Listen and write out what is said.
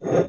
you